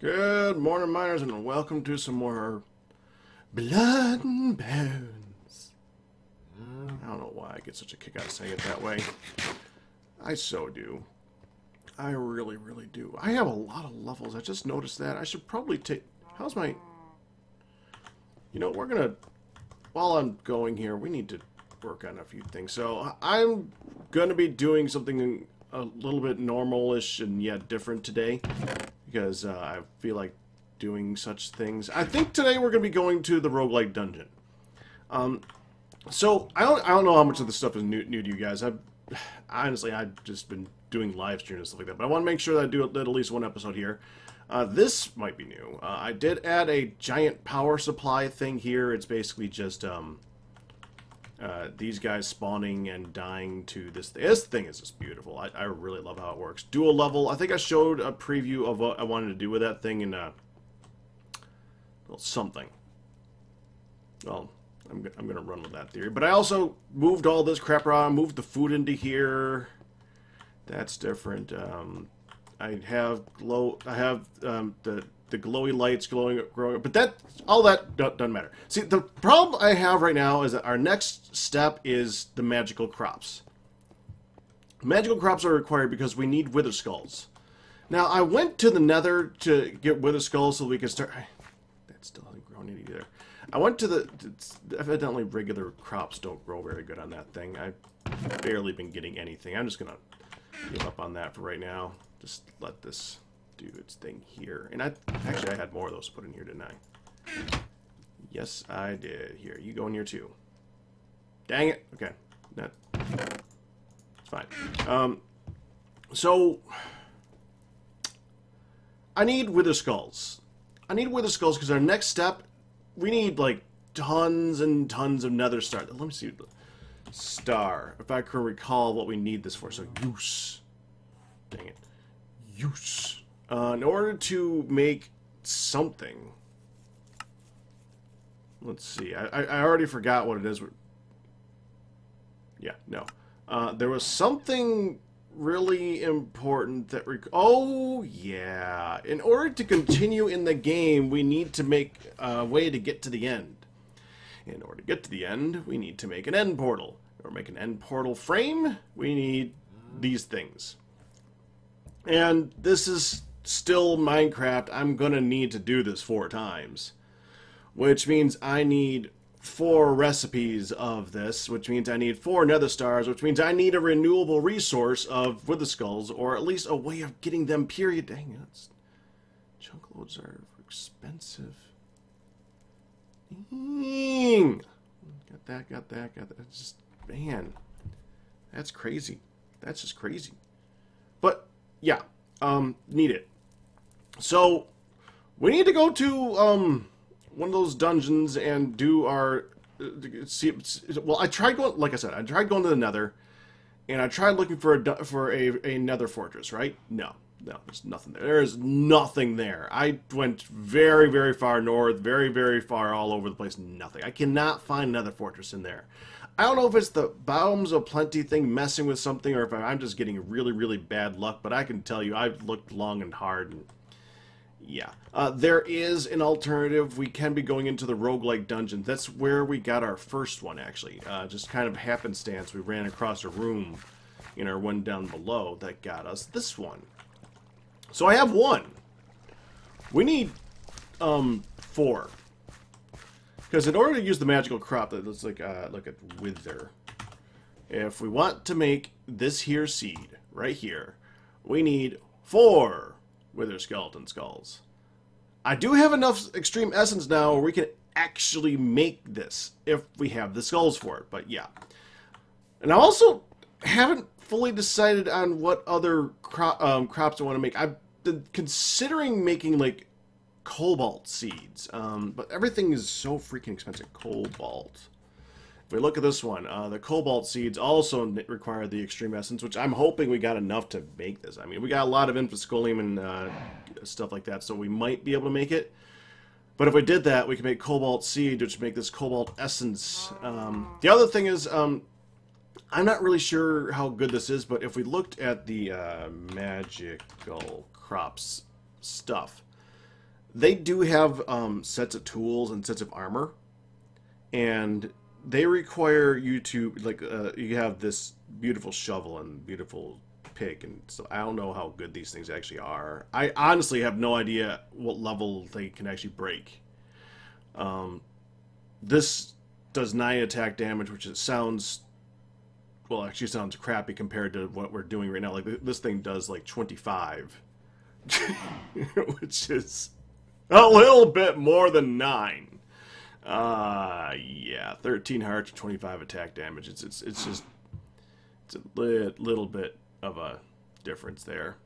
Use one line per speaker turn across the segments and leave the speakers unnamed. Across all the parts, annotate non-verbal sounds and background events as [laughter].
Good morning, miners, and welcome to some more Blood and Bones. I don't know why I get such a kick out of saying it that way. I so do. I really, really do. I have a lot of levels. I just noticed that. I should probably take... How's my... You know, we're going to... While I'm going here, we need to work on a few things. So, I'm going to be doing something a little bit normal-ish and yet different today because uh, I feel like doing such things. I think today we're going to be going to the roguelike dungeon. Um, so I don't, I don't know how much of this stuff is new, new to you guys. I've [sighs] honestly I've just been doing live streams and stuff like that, but I want to make sure that I do at least one episode here. Uh, this might be new. Uh, I did add a giant power supply thing here. It's basically just um, uh, these guys spawning and dying to this. This thing is just beautiful. I, I really love how it works. Dual level. I think I showed a preview of what I wanted to do with that thing in a well, something. Well, I'm, I'm going to run with that theory. But I also moved all this crap around, moved the food into here. That's different. Um, I have glow. I have um, the the glowy lights glowing, growing. But that all that doesn't matter. See, the problem I have right now is that our next step is the magical crops. Magical crops are required because we need wither skulls. Now, I went to the nether to get wither skulls so we can start... That still hasn't grown any either. I went to the... Evidently, regular crops don't grow very good on that thing. I've barely been getting anything. I'm just going to give up on that for right now. Just let this do its thing here. And I actually I had more of those put in here, didn't I? Yes, I did. Here, you go in here too. Dang it. Okay. That it's fine. Um so I need wither skulls. I need wither skulls because our next step we need like tons and tons of nether star. Let me see star. If I can recall what we need this for. So use. Dang it. Use. Uh, in order to make something, let's see. I, I already forgot what it is. Yeah, no. Uh, there was something really important that... oh, yeah. In order to continue in the game, we need to make a way to get to the end. In order to get to the end, we need to make an end portal. Or make an end portal frame, we need these things. And this is still Minecraft, I'm going to need to do this four times. Which means I need four recipes of this, which means I need four nether stars, which means I need a renewable resource of wither skulls, or at least a way of getting them, period. Dang it. Chunk loads are expensive. Got that, got that, got that. Just, man. That's crazy. That's just crazy. But, yeah. Um, need it. So, we need to go to um, one of those dungeons and do our... See, well, I tried going, like I said, I tried going to the nether, and I tried looking for a, for a, a nether fortress, right? No, no, there's nothing there. There is nothing there. I went very, very far north, very, very far all over the place, nothing. I cannot find another fortress in there. I don't know if it's the Biomes O' Plenty thing messing with something or if I'm just getting really, really bad luck, but I can tell you I've looked long and hard and yeah. Uh, there is an alternative. We can be going into the roguelike dungeon. That's where we got our first one, actually. Uh, just kind of happenstance. We ran across a room in our one down below that got us this one. So I have one. We need um, four. Because in order to use the magical crop, that looks like, uh, look at wither. If we want to make this here seed, right here, we need four wither skeleton skulls. I do have enough extreme essence now where we can actually make this if we have the skulls for it, but yeah. And I also haven't fully decided on what other cro um, crops I want to make. I've been considering making like cobalt seeds, um, but everything is so freaking expensive. Cobalt. If we look at this one, uh, the cobalt seeds also require the extreme essence, which I'm hoping we got enough to make this. I mean, we got a lot of infoscolium and uh, stuff like that, so we might be able to make it. But if we did that, we could make cobalt seed, which make this cobalt essence. Um, the other thing is, um, I'm not really sure how good this is, but if we looked at the uh, magical crops stuff, they do have um, sets of tools and sets of armor, and they require you to like uh, you have this beautiful shovel and beautiful pick and so I don't know how good these things actually are. I honestly have no idea what level they can actually break. Um, this does nine attack damage, which it sounds well actually sounds crappy compared to what we're doing right now. Like this thing does like twenty five, [laughs] which is a little bit more than nine. Uh, yeah, 13 hearts, 25 attack damage. It's it's it's just it's a li- little bit of a difference there.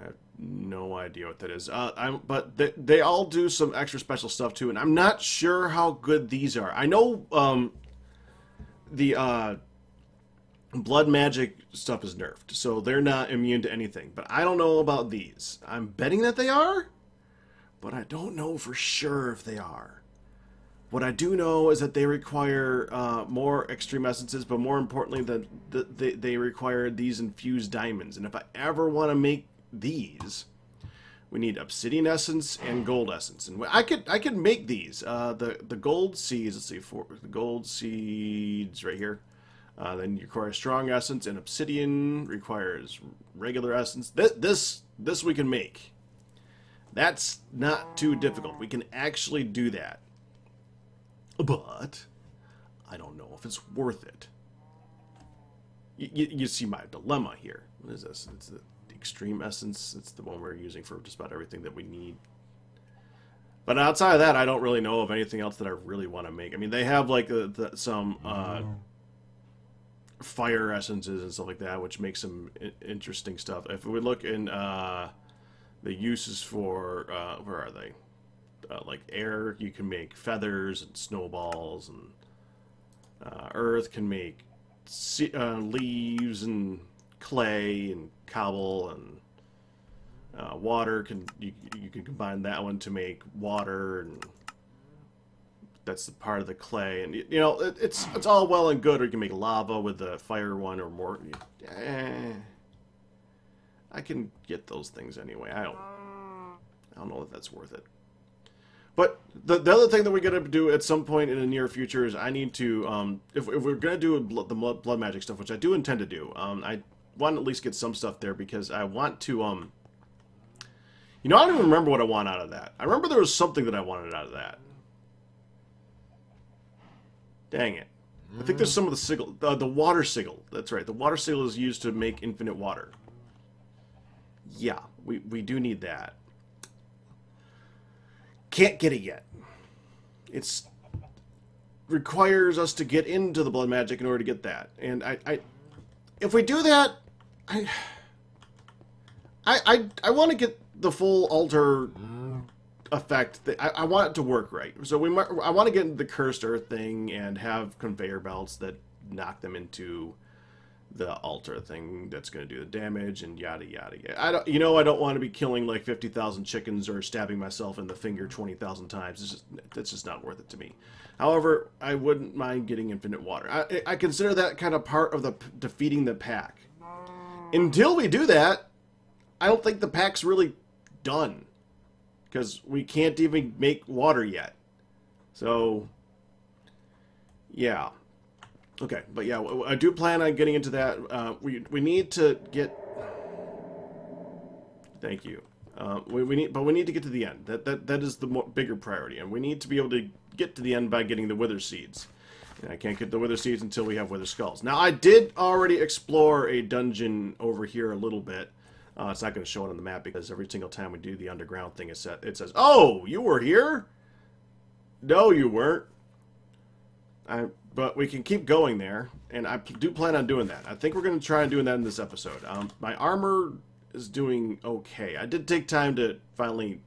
I have no idea what that is. Uh, I'm, but they, they all do some extra special stuff too, and I'm not sure how good these are. I know um, the uh, blood magic stuff is nerfed, so they're not immune to anything. But I don't know about these. I'm betting that they are, but I don't know for sure if they are. What I do know is that they require uh, more extreme essences, but more importantly, that the, they, require these infused diamonds. And if I ever want to make these, we need obsidian essence and gold essence. And I could I could make these. Uh, the the gold seeds. Let's see, for the gold seeds right here. Uh, then you require strong essence, and obsidian requires regular essence. This this this we can make. That's not too difficult. We can actually do that. But I don't know if it's worth it. You, you, you see my dilemma here. What is this? It's the extreme essence. It's the one we're using for just about everything that we need. But outside of that, I don't really know of anything else that I really want to make. I mean, they have like the, some uh, fire essences and stuff like that, which makes some interesting stuff. If we look in uh, the uses for uh, where are they? Uh, like air, you can make feathers and snowballs, and uh, earth can make uh, leaves and clay and cobble, and uh, water can you you can combine that one to make water, and that's the part of the clay, and you know it, it's it's all well and good. Or you can make lava with the fire one, or more. Eh, I can get those things anyway. I don't. I don't know if that's worth it. But the, the other thing that we're going to do at some point in the near future is I need to, um, if, if we're going to do the blood magic stuff, which I do intend to do, um, I want to at least get some stuff there because I want to, um, you know, I don't even remember what I want out of that. I remember there was something that I wanted out of that. Dang it. I think there's some of the sigil, uh, the water sigil. That's right. The water sigil is used to make infinite water. Yeah, we, we do need that. Can't get it yet. It's requires us to get into the blood magic in order to get that. And I, I if we do that, I, I, I, I want to get the full altar effect. I, I want it to work right. So we might, I want to get the cursed earth thing and have conveyor belts that knock them into the altar thing that's going to do the damage and yada yada. yada. I don't, you know, I don't want to be killing like fifty thousand chickens or stabbing myself in the finger twenty thousand times. It's just that's just not worth it to me. However, I wouldn't mind getting infinite water. I, I consider that kind of part of the defeating the pack. Until we do that, I don't think the pack's really done because we can't even make water yet. So, yeah. Okay, but yeah, I do plan on getting into that. Uh, we we need to get. Thank you. Uh, we, we need, but we need to get to the end. That that that is the more, bigger priority, and we need to be able to get to the end by getting the wither seeds. And I can't get the wither seeds until we have wither skulls. Now I did already explore a dungeon over here a little bit. Uh, it's not going to show it on the map because every single time we do the underground thing, it, it says, "Oh, you were here." No, you weren't. I but we can keep going there, and I do plan on doing that. I think we're going to try and doing that in this episode. Um, my armor is doing okay. I did take time to finally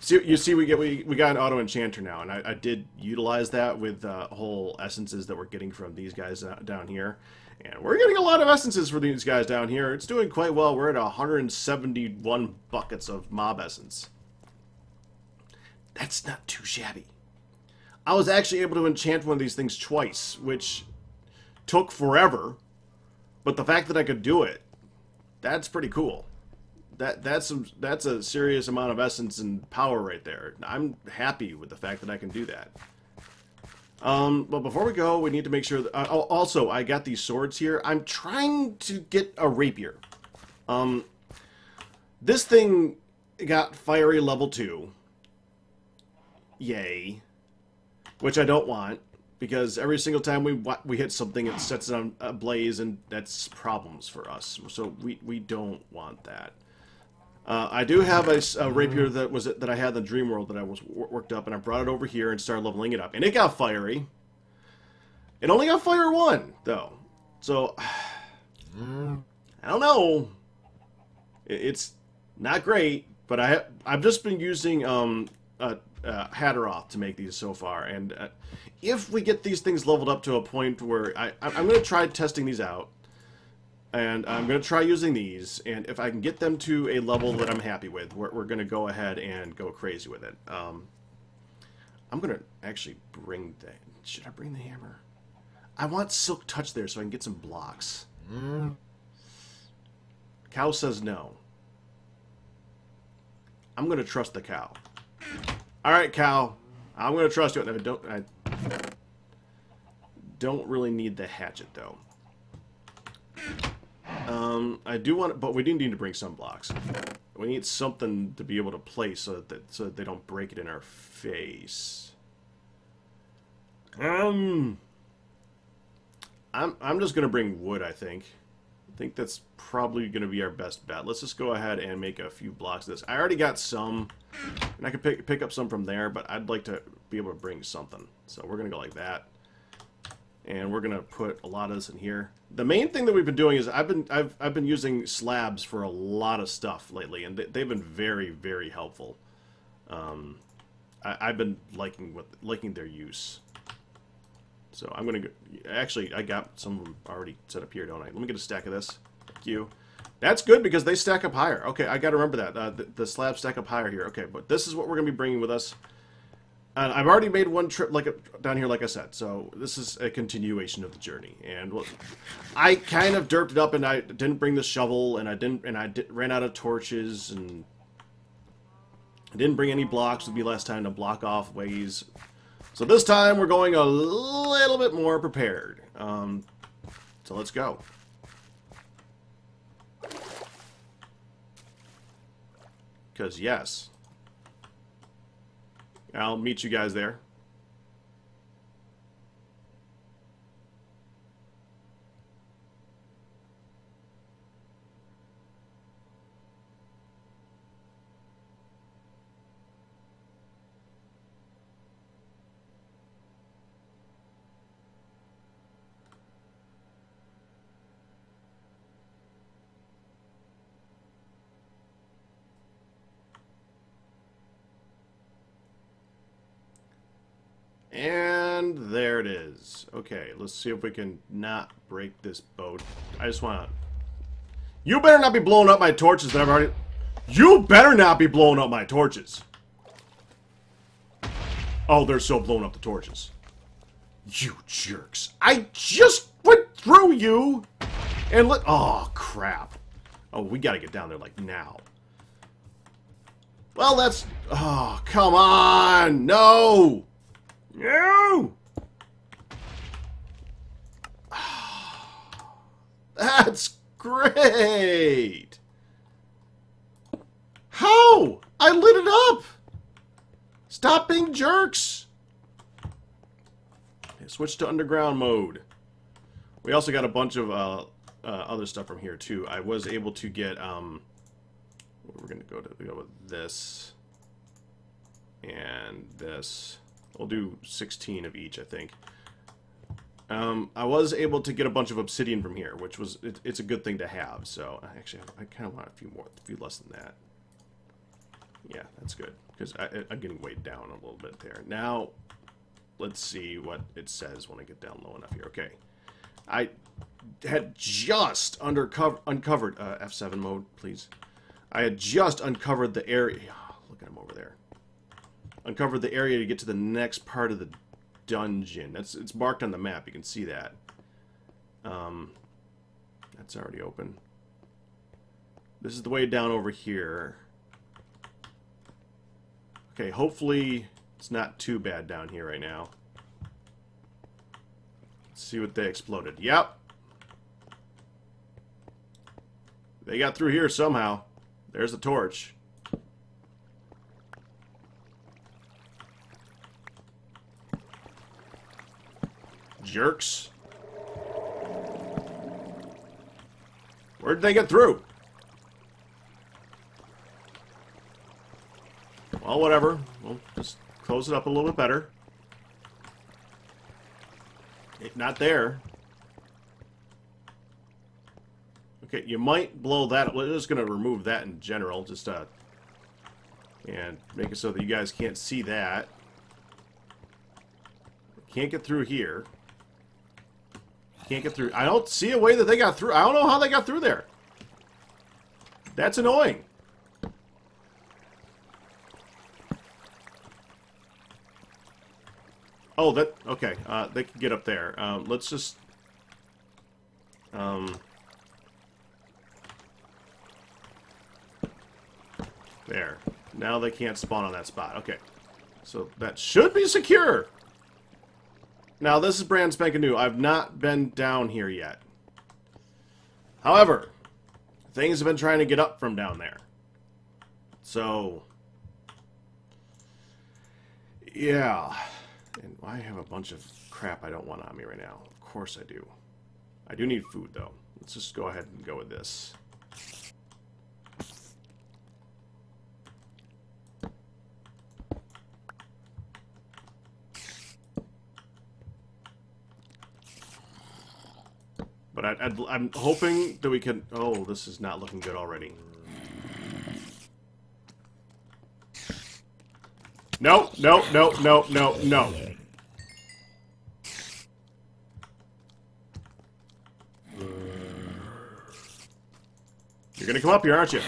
see. You see, we get we, we got an auto enchanter now, and I, I did utilize that with uh, whole essences that we're getting from these guys down here. And we're getting a lot of essences for these guys down here. It's doing quite well. We're at 171 buckets of mob essence. That's not too shabby. I was actually able to enchant one of these things twice, which took forever. But the fact that I could do it, that's pretty cool. that that's some that's a serious amount of essence and power right there. I'm happy with the fact that I can do that. Um, but before we go, we need to make sure that... Uh, also, I got these swords here. I'm trying to get a rapier. Um, this thing got fiery level 2. Yay. Which I don't want, because every single time we we hit something, it sets it on ablaze, and that's problems for us. So we, we don't want that. Uh, I do have a, a, rapier that was it that I had in the dream world that I was worked up, and I brought it over here and started leveling it up, and it got fiery. It only got fire one though, so [sighs] I don't know. It's not great, but I have, I've just been using um, uh, uh, Hatteroth to make these so far, and uh, if we get these things leveled up to a point where I I'm going to try testing these out and I'm going to try using these, and if I can get them to a level that I'm happy with, we're, we're going to go ahead and go crazy with it. Um, I'm going to actually bring the... Should I bring the hammer? I want Silk Touch there so I can get some blocks. Mm. Cow says no. I'm going to trust the cow. All right, cow. I'm going to trust you. I don't, I don't really need the hatchet, though. Um, I do want, but we do need to bring some blocks. We need something to be able to place so that so that they don't break it in our face. Um, I'm I'm just gonna bring wood. I think. I think that's probably gonna be our best bet. Let's just go ahead and make a few blocks of this. I already got some, and I can pick pick up some from there. But I'd like to be able to bring something. So we're gonna go like that and we're gonna put a lot of this in here. The main thing that we've been doing is I've been I've I've been using slabs for a lot of stuff lately, and they've been very very helpful. Um, I, have been liking what liking their use. So I'm gonna go, actually I got some of them already set up here, don't I? Let me get a stack of this. Thank you. That's good because they stack up higher. Okay, I got to remember that. Uh, the, the slabs stack up higher here. Okay, but this is what we're going to be bringing with us. And I've already made one trip like down here, like I said. So this is a continuation of the journey. And well, I kind of derped it up, and I didn't bring the shovel, and I didn't, and I did, ran out of torches, and I didn't bring any blocks. Would be less time to block off ways. So this time we're going a little bit more prepared. Um, so let's go. Because yes, I'll meet you guys there. And there it is. Okay, let's see if we can not break this boat. I just want to... You better not be blowing up my torches that I've already... You better not be blowing up my torches. Oh, they're so blowing up the torches. You jerks. I just went through you! And let... Oh, crap. Oh, we gotta get down there, like, now. Well, that's... Oh, come on! No! No! That's great! How? I lit it up! Stop being jerks! Okay, switch to underground mode. We also got a bunch of uh, uh, other stuff from here, too. I was able to get... Um, we're going to go to go with this and this. We'll do 16 of each, I think. Um, I was able to get a bunch of obsidian from here, which was it, it's a good thing to have. So actually, I kind of want a few more, a few less than that. Yeah, that's good because I'm getting weighed down a little bit there. Now, let's see what it says when I get down low enough here. Okay, I had just undercover uncovered uh, F7 mode, please. I had just uncovered the area. [sighs] look at him over there Uncovered the area to get to the next part of the dungeon. That's It's marked on the map. You can see that. Um, that's already open. This is the way down over here. Okay, hopefully it's not too bad down here right now. Let's see what they exploded. Yep. They got through here somehow. There's the torch. Jerks. Where'd they get through? Well, whatever. We'll just close it up a little bit better. It, not there. Okay, you might blow that. We're just going to remove that in general, just uh, and make it so that you guys can't see that. Can't get through here. Can't get through. I don't see a way that they got through. I don't know how they got through there. That's annoying. Oh, that... Okay, uh, they can get up there. Um, let's just... Um... There. Now they can't spawn on that spot. Okay. So that should be secure. Now, this is brand spanking new. I've not been down here yet. However, things have been trying to get up from down there. So... Yeah. And I have a bunch of crap I don't want on me right now. Of course I do. I do need food, though. Let's just go ahead and go with this. But I, am hoping that we can... Oh, this is not looking good already. No, no, no, no, no, no. You're gonna come up here, aren't you?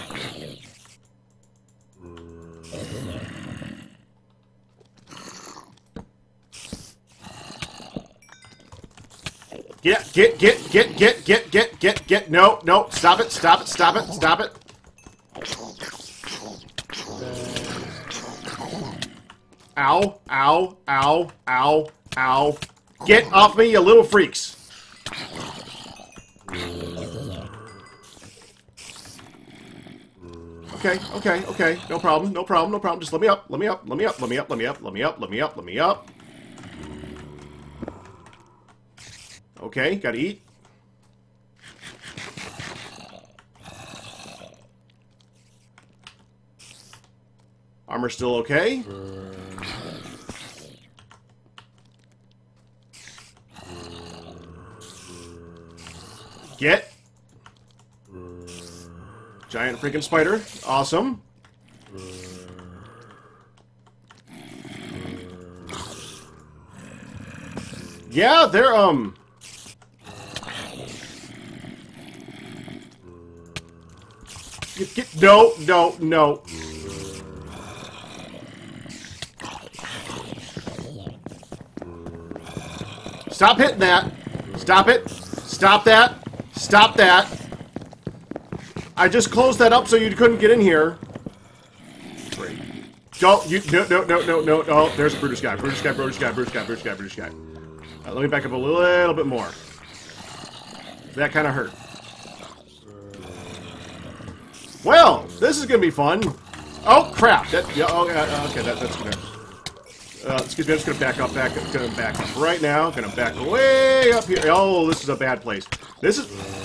Get, get, get, get, get, get, get, get. No, no. Stop it, stop it, stop it, stop it. Ow, ow, ow, ow, ow. Get off me, you little freaks. Okay, okay, okay. No problem, no problem, no problem. Just let me up, let me up, let me up, let me up, let me up, let me up, let me up, let me up. Okay, gotta eat. Armor still okay? Get. Giant freaking spider. Awesome. Yeah, they're, um... Get, get, no, no, no. Stop hitting that. Stop it. Stop that. Stop that. I just closed that up so you couldn't get in here. Don't you no no no no no oh there's a Brutus guy. Brutus guy, Brutus guy, Brutus guy, Brutus guy, Brutus guy. Right, let me back up a little, little bit more. That kind of hurt. Well, this is gonna be fun. Oh crap! That yeah. Oh, uh, okay. That, that's gonna. Uh, excuse me. I'm just gonna back up. Back. Gonna back up right now. Gonna back way up here. Oh, this is a bad place. This is.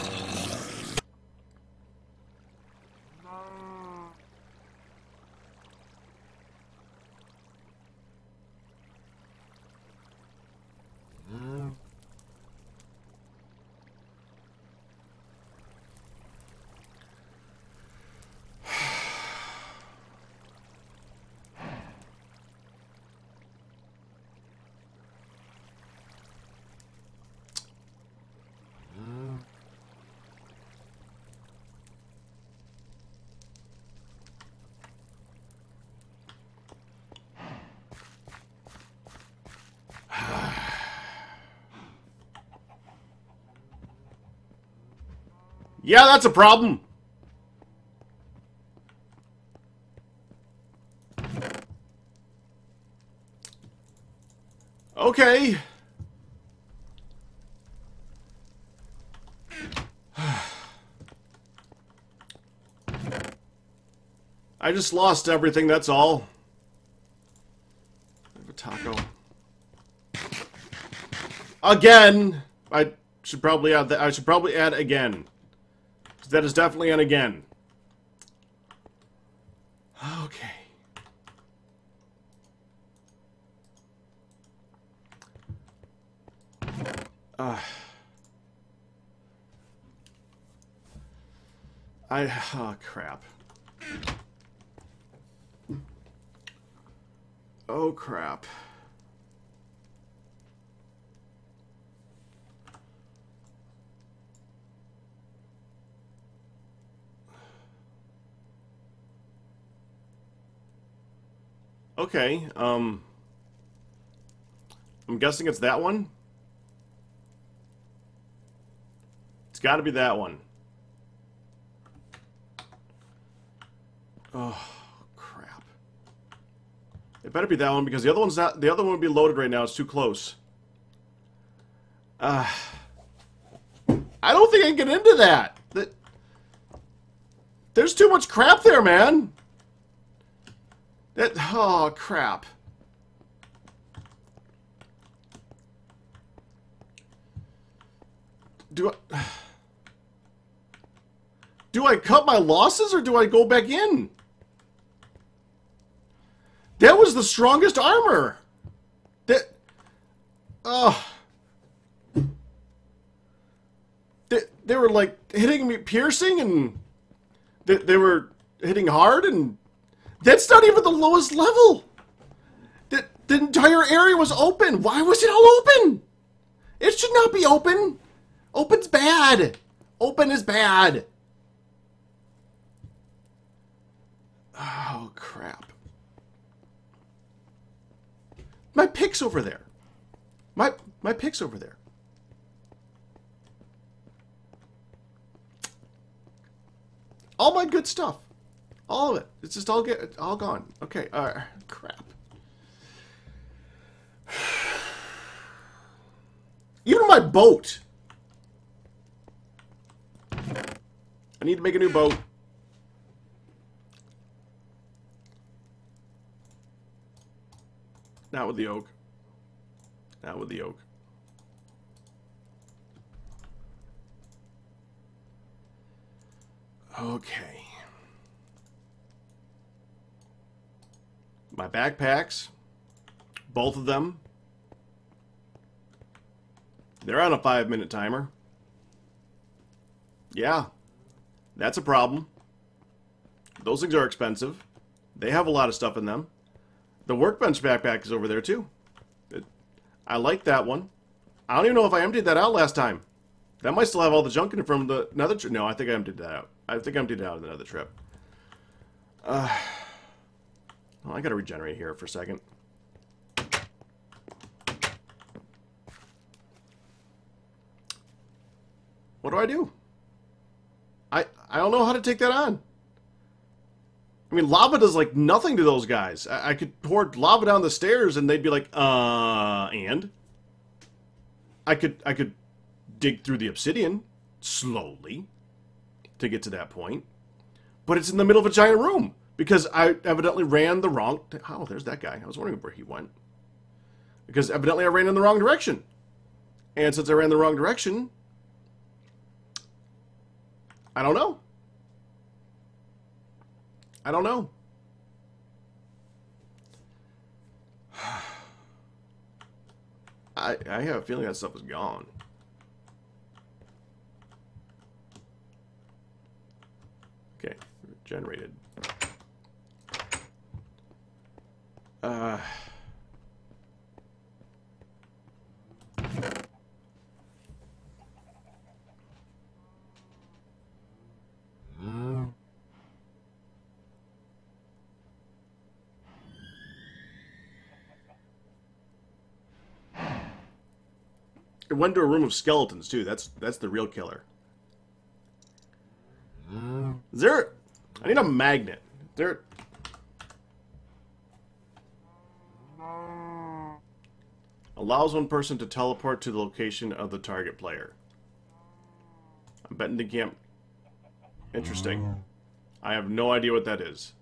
Yeah, that's a problem. Okay. [sighs] I just lost everything, that's all. I have a taco. Again! I should probably add that. I should probably add again. That is definitely an again. Okay. Uh, I oh crap. Oh crap. Okay, um... I'm guessing it's that one? It's gotta be that one. Oh, crap. It better be that one because the other one's not... The other one would be loaded right now. It's too close. Uh, I don't think I can get into that. that there's too much crap there, man. That, oh, crap. Do I... [sighs] Do I cut my losses or do I go back in? That was the strongest armor. That... Oh. They, they were like hitting me, piercing, and they, they were hitting hard, and that's not even the lowest level. The, the entire area was open. Why was it all open? It should not be open. Open's bad. Open is bad. Oh, crap. My pick's over there. My, my pick's over there. All my good stuff. All of it. It's just all get all gone. Okay. All right. Crap. [sighs] Even my boat. I need to make a new boat. Not with the oak. Not with the oak. Okay. My backpacks, both of them, they're on a five minute timer. Yeah, that's a problem. Those things are expensive. They have a lot of stuff in them. The workbench backpack is over there too. It, I like that one. I don't even know if I emptied that out last time. That might still have all the junk in it from the another trip. No, I think I emptied that out. I think I emptied it out in another trip. Uh, well, I gotta regenerate here for a second. What do I do? I I don't know how to take that on. I mean, lava does like nothing to those guys. I, I could pour lava down the stairs and they'd be like, uh, and? I could I could dig through the obsidian slowly to get to that point. But it's in the middle of a giant room because I evidently ran the wrong. Oh, there's that guy. I was wondering where he went. Because evidently I ran in the wrong direction. And since I ran the wrong direction, I don't know. I don't know. [sighs] I, I have a feeling that stuff is gone. Okay, generated. Uh... It went to a room of skeletons too. That's that's the real killer. Is there? I need a magnet. There. Allows one person to teleport to the location of the target player. I'm betting the camp. Interesting. Mm. I have no idea what that is.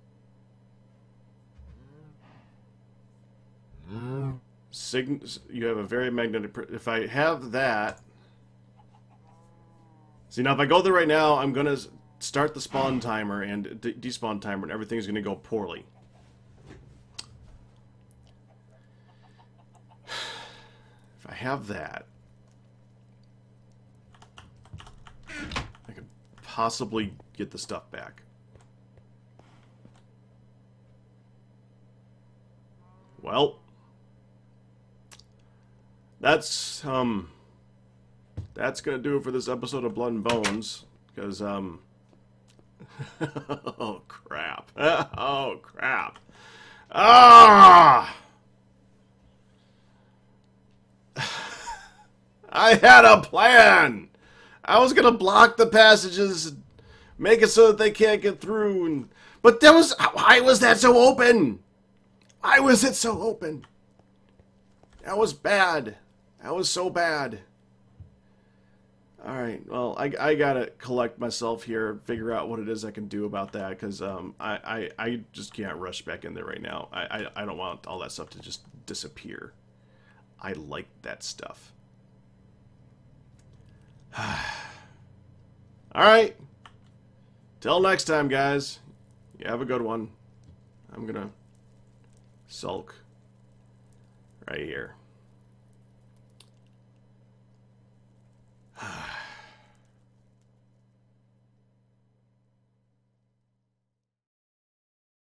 Mm. Sign you have a very magnetic... If I have that... See, now if I go there right now, I'm going to start the spawn timer and de despawn timer, and everything's going to go poorly. If I have that, I could possibly get the stuff back. Well, that's, um, that's gonna do it for this episode of Blood and Bones, because, um, [laughs] oh, crap. [laughs] oh, crap. Ah! I had a plan! I was gonna block the passages, make it so that they can't get through, and, but that was, why was that so open? Why was it so open? That was bad. That was so bad. Alright, well, I, I gotta collect myself here, figure out what it is I can do about that, because um, I, I, I just can't rush back in there right now. I, I, I don't want all that stuff to just disappear. I like that stuff. [sighs] Alright. Till next time, guys. You have a good one. I'm gonna sulk right here. [sighs]